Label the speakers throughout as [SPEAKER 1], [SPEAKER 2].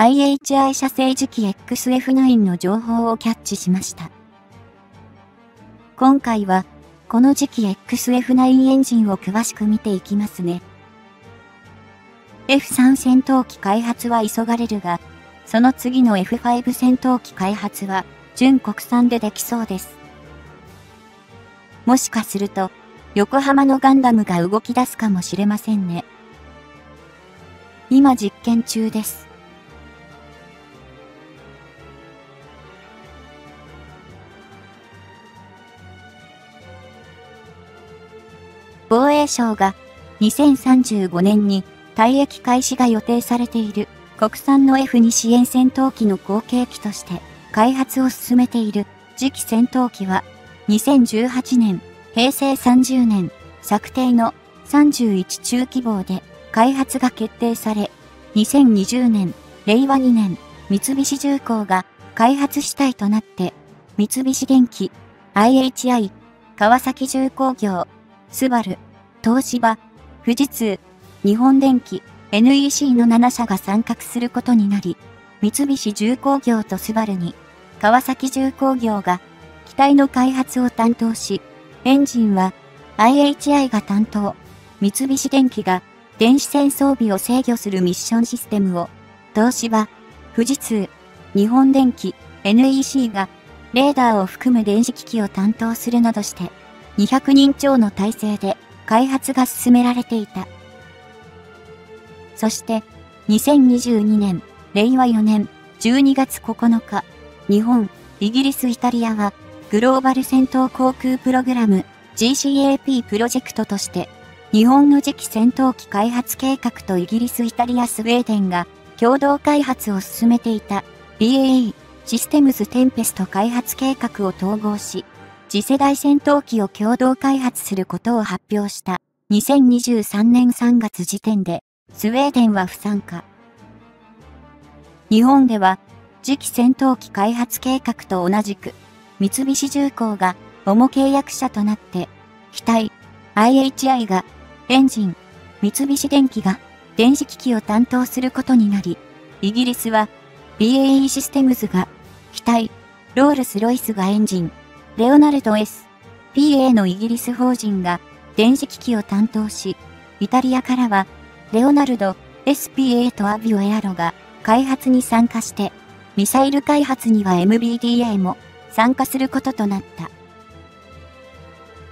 [SPEAKER 1] IHI 射星時期 XF9 の情報をキャッチしました。今回は、この時期 XF9 エンジンを詳しく見ていきますね。F3 戦闘機開発は急がれるが、その次の F5 戦闘機開発は、純国産でできそうです。もしかすると、横浜のガンダムが動き出すかもしれませんね。今実験中です。衛省が2035年に退役開始が予定されている国産の F2 支援戦闘機の後継機として開発を進めている次期戦闘機は2018年、平成30年策定の31中希望で開発が決定され、2020年、令和2年、三菱重工が開発主体となって、三菱電機、IHI、川崎重工業、スバル、東芝、富士通、日本電機、NEC の7社が参画することになり、三菱重工業とスバルに、川崎重工業が機体の開発を担当し、エンジンは IHI が担当、三菱電機が電子戦装備を制御するミッションシステムを、東芝、富士通、日本電機、NEC がレーダーを含む電子機器を担当するなどして、200人超の体制で開発が進められていた。そして、2022年、令和4年12月9日、日本、イギリス、イタリアは、グローバル戦闘航空プログラム GCAP プロジェクトとして、日本の次期戦闘機開発計画とイギリス、イタリア、スウェーデンが共同開発を進めていた BAE システムズテンペスト開発計画を統合し、次世代戦闘機を共同開発することを発表した2023年3月時点で、スウェーデンは不参加。日本では、次期戦闘機開発計画と同じく、三菱重工が主契約者となって、機体、IHI がエンジン、三菱電機が電子機器を担当することになり、イギリスは BAE システムズが機体、ロールスロイスがエンジン、レオナルド S、PA のイギリス法人が電子機器を担当し、イタリアからは、レオナルド、SPA とアビオエアロが開発に参加して、ミサイル開発には MBDA も参加することとなった。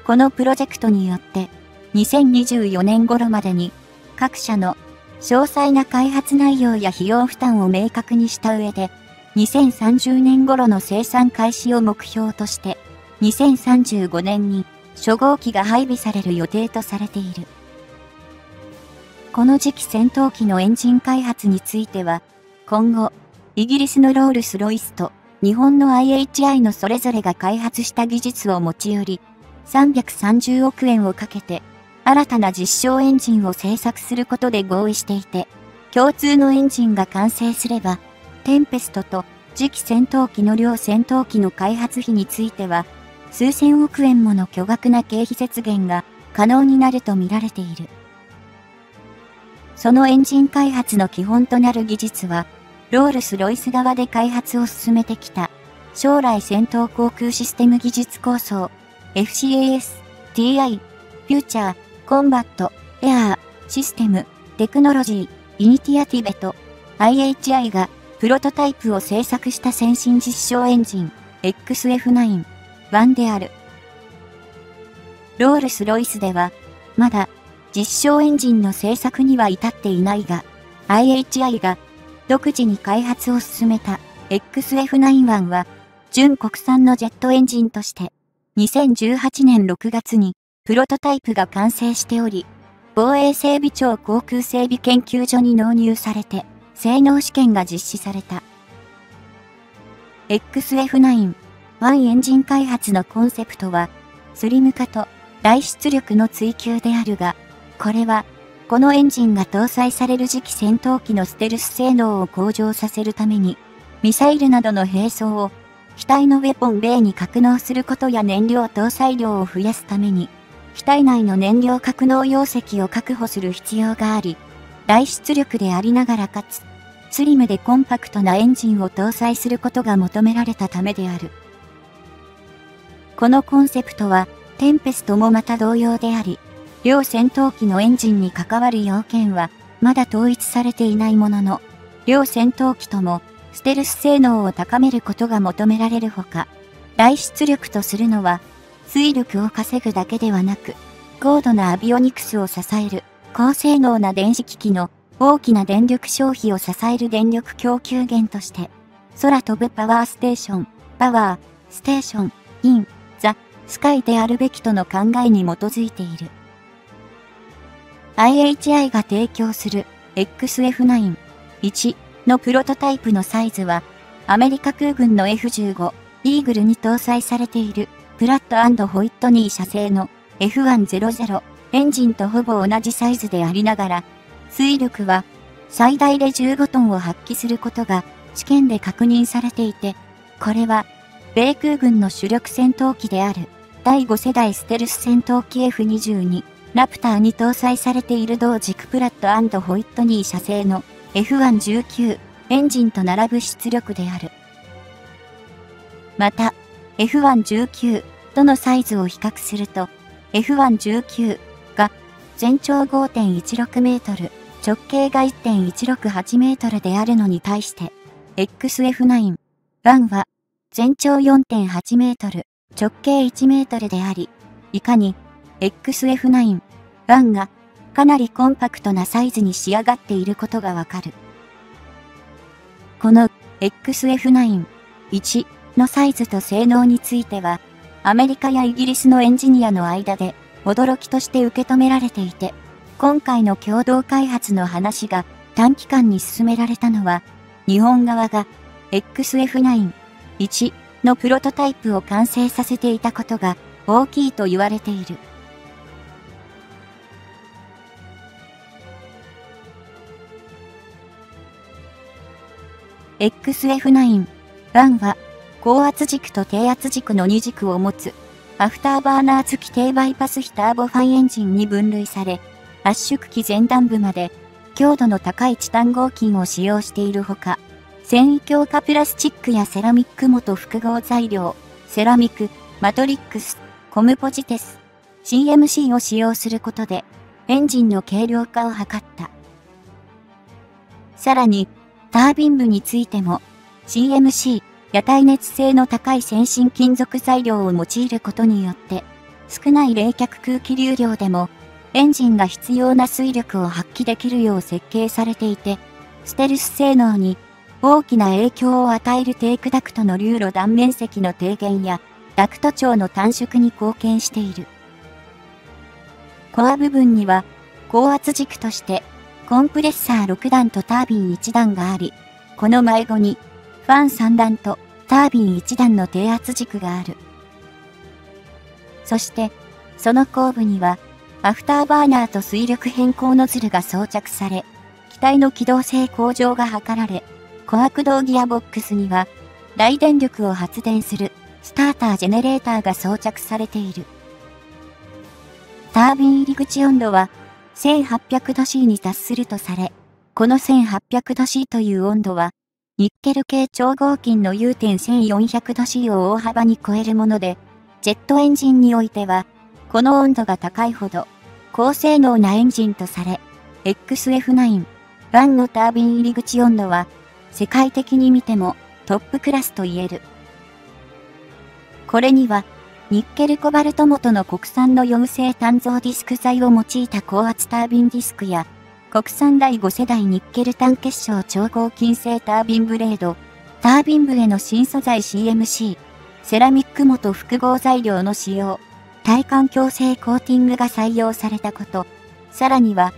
[SPEAKER 1] このプロジェクトによって、2024年頃までに各社の詳細な開発内容や費用負担を明確にした上で、2030年頃の生産開始を目標として、2035年に初号機が配備される予定とされている。この時期戦闘機のエンジン開発については、今後、イギリスのロールスロイスと日本の IHI のそれぞれが開発した技術を持ち寄り、330億円をかけて、新たな実証エンジンを製作することで合意していて、共通のエンジンが完成すれば、テンペストと次期戦闘機の両戦闘機の開発費については、数千億円もの巨額な経費節減が可能になると見られている。そのエンジン開発の基本となる技術は、ロールス・ロイス側で開発を進めてきた、将来戦闘航空システム技術構想、FCAS、TI、フューチャー、コンバット、エアー、システム、テクノロジー、イニティアティベト、IHI がプロトタイプを製作した先進実証エンジン、XF9、1である。ロールス・ロイスでは、まだ実証エンジンの製作には至っていないが、IHI が独自に開発を進めた XF91 は、純国産のジェットエンジンとして、2018年6月にプロトタイプが完成しており、防衛整備庁航空整備研究所に納入されて、性能試験が実施された。XF9、1エンジン開発のコンセプトは、スリム化と大出力の追求であるが、これは、このエンジンが搭載される次期戦闘機のステルス性能を向上させるために、ミサイルなどの並走を、機体のウェポンベイに格納することや燃料搭載量を増やすために、機体内の燃料格納容積を確保する必要があり、大出力でありながらかつ、スリムでコンパクトなエンジンを搭載することが求められたためである。このコンセプトは、テンペストもまた同様であり、両戦闘機のエンジンに関わる要件は、まだ統一されていないものの、両戦闘機とも、ステルス性能を高めることが求められるほか、大出力とするのは、推力を稼ぐだけではなく、高度なアビオニクスを支える、高性能な電子機器の大きな電力消費を支える電力供給源として、空飛ぶパワーステーション、 power station in the sky であるべきとの考えに基づいている。IHI が提供する XF9、1のプロトタイプのサイズは、アメリカ空軍の F15 イーグルに搭載されているプラットホイットニー社製の F100 エンジンとほぼ同じサイズでありながら、水力は最大で15トンを発揮することが試験で確認されていて、これは米空軍の主力戦闘機である第5世代ステルス戦闘機 F22 ラプターに搭載されている同軸プラットホイットニー社製の F119 エンジンと並ぶ出力である。また、F119 とのサイズを比較すると、F119 が全長5.16メートル、直径が1.168メートルであるのに対して、XF9、1は全長4.8メートル、直径1メートルであり、いかに XF9、1がかなりコンパクトなサイズに仕上がっていることがわかる。この XF9、1のサイズと性能については、アメリカやイギリスのエンジニアの間で驚きとして受け止められていて、今回の共同開発の話が短期間に進められたのは、日本側が XF9、1のプロトタイプを完成させていたことが大きいと言われている。XF9、1は高圧軸と低圧軸の2軸を持つ、アフターバーナー付き低バイパス比ターボファンエンジンに分類され、圧縮機前段部まで、強度の高いチタン合金を使用しているほか、繊維強化プラスチックやセラミック元複合材料、セラミック、マトリックス、コムポジテス、CMC を使用することで、エンジンの軽量化を図った。さらに、タービン部についても、CMC、や耐熱性の高い先進金属材料を用いることによって、少ない冷却空気流量でも、エンジンが必要な水力を発揮できるよう設計されていて、ステルス性能に大きな影響を与えるテークダクトの流路断面積の低減や、ダクト長の短縮に貢献している。コア部分には、高圧軸として、コンプレッサー6段とタービン1段があり、この迷子に、ファン3段とタービン1段の低圧軸がある。そして、その後部には、アフターバーナーと推力偏向ノズルが装着され、機体の機動性向上が図られ、コア駆動ギアボックスには、大電力を発電するスタータージェネレーターが装着されている。タービン入り口温度は1800度 C に達するとされ、この1800度 C という温度は、ニッケル系超合金の U.1400 度 C を大幅に超えるもので、ジェットエンジンにおいては、この温度が高いほど、高性能なエンジンとされ、XF9、1のタービン入り口温度は、世界的に見てもトップクラスと言える。これには、ニッケルコバルト元の国産の4性単造ディスク材を用いた高圧タービンディスクや、国産第5世代ニッケル単結晶超合金製タービンブレード、タービン部への新素材 CMC、セラミック元複合材料の使用、耐環境性コーティングが採用されたこと、さらには、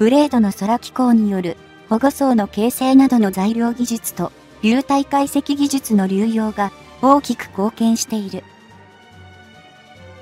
[SPEAKER 1] ブレードの空気口による保護層の形成などの材料技術と流体解析技術の流用が大きく貢献している。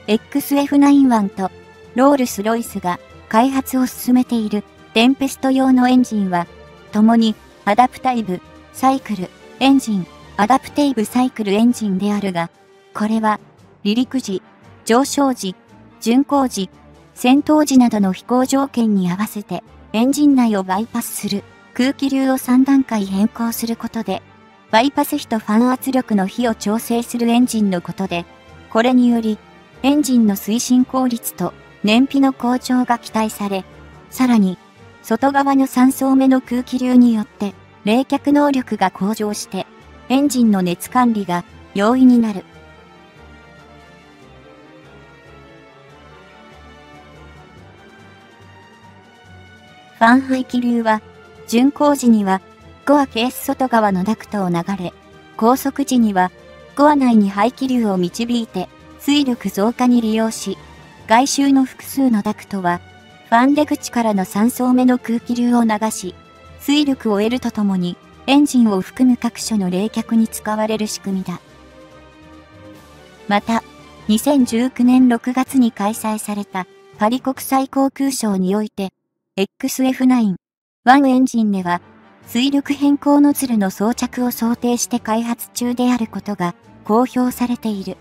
[SPEAKER 1] XF91 とロールスロイスが開発を進めているテンペスト用のエンジンは、共にアダプタイブ、サイクル、エンジン、アダプテイブサイクルエンジンであるが、これは離陸時、上昇時、巡航時、戦闘時などの飛行条件に合わせてエンジン内をバイパスする空気流を3段階変更することで、バイパス比とファン圧力の比を調整するエンジンのことで、これにより、エンジンの推進効率と燃費の向上が期待され、さらに、外側の3層目の空気流によって冷却能力が向上して、エンジンの熱管理が容易になる。ファン排気流は、巡航時には、コアケース外側のダクトを流れ、高速時には、コア内に排気流を導いて、水力増加に利用し、外周の複数のダクトは、ファン出口からの3層目の空気流を流し、水力を得るとともに、エンジンを含む各所の冷却に使われる仕組みだ。また、2019年6月に開催されたパリ国際航空ショーにおいて、XF9、1エンジンでは、水力変更ノズルの装着を想定して開発中であることが公表されている。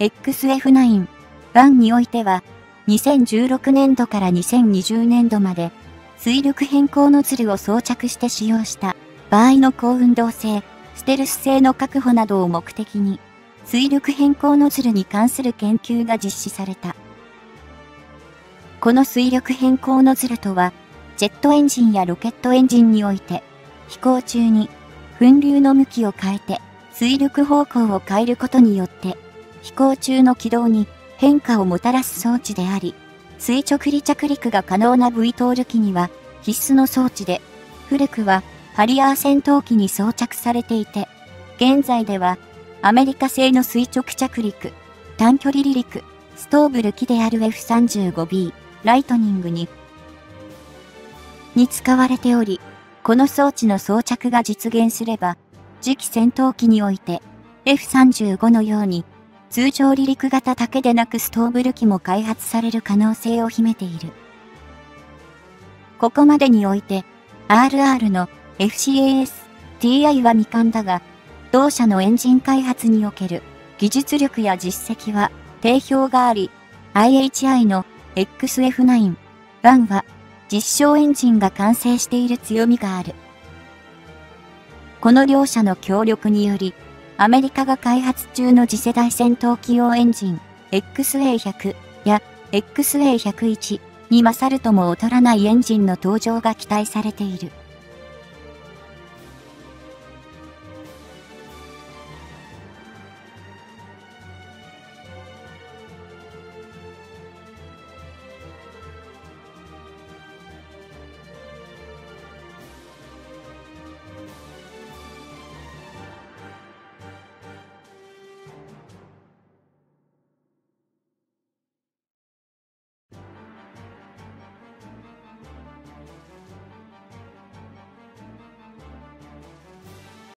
[SPEAKER 1] XF9、1においては、2016年度から2020年度まで、水力変更ノズルを装着して使用した場合の高運動性、ステルス性の確保などを目的に、水力変更ノズルに関する研究が実施された。この水力変更ノズルとは、ジェットエンジンやロケットエンジンにおいて、飛行中に噴流の向きを変えて水力方向を変えることによって、飛行中の軌道に変化をもたらす装置であり、垂直離着陸が可能な V トール機には必須の装置で、古くはハリアー戦闘機に装着されていて、現在ではアメリカ製の垂直着陸、短距離離陸、ストーブル機である F35B、ライトニングに、に使われており、この装置の装着が実現すれば、次期戦闘機において F35 のように通常離陸型だけでなくストーブル機も開発される可能性を秘めている。ここまでにおいて、RR の FCAS、TI は未完だが、同社のエンジン開発における技術力や実績は定評があり、IHI の XF9、1は実証エンジンが完成している強みがある。この両者の協力により、アメリカが開発中の次世代戦闘機用エンジン XA100 や XA101 に勝るとも劣らないエンジンの登場が期待されている。